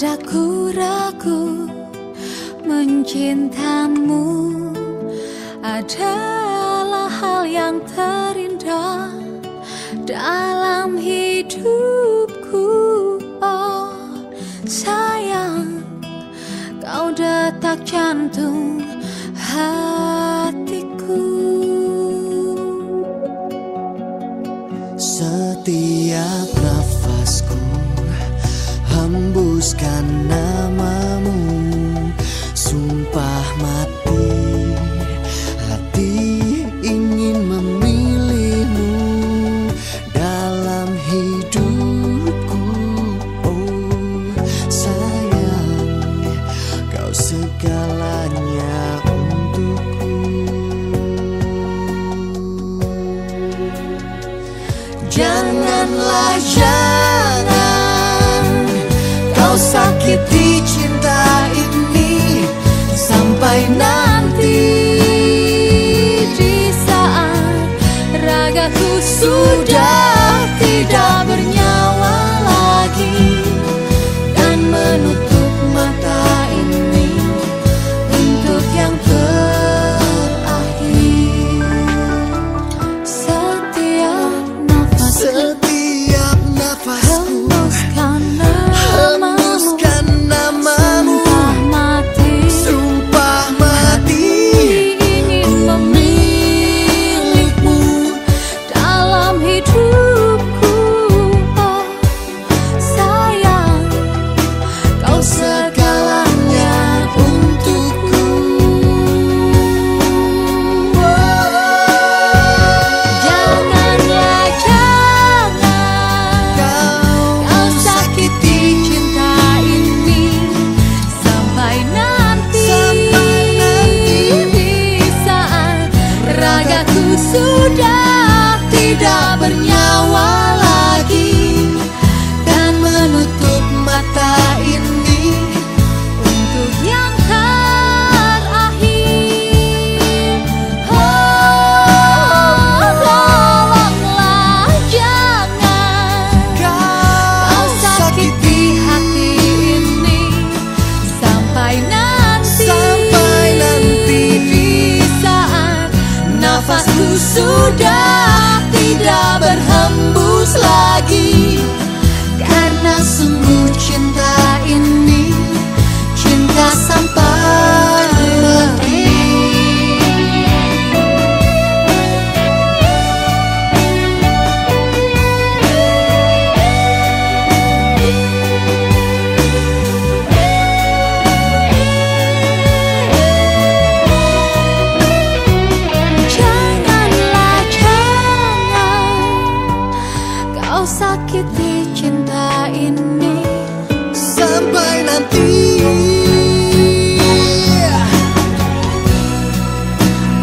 Padaku ragu mencintamu. Adalah hal yang terindah dalam hidupku. Oh sayang kau detak jantung hatiku. Setiap nafasku hembuskan namamu. Sumpah mati. Hati ingin memilihmu. Dalam hidupku Oh sayang kau segalanya untukku. Janganlah jangan kau sakiti cinta ini sampai nanti. Di saat ragaku sudah sudah tidak berhembus lagi. Karena sungguh kau sakiti cinta ini Sampai nanti.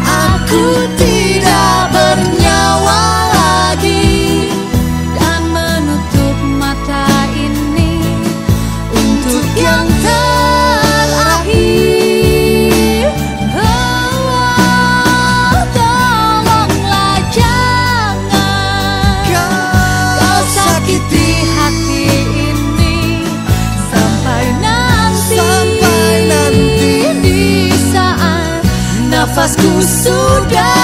Aku nafasku sudah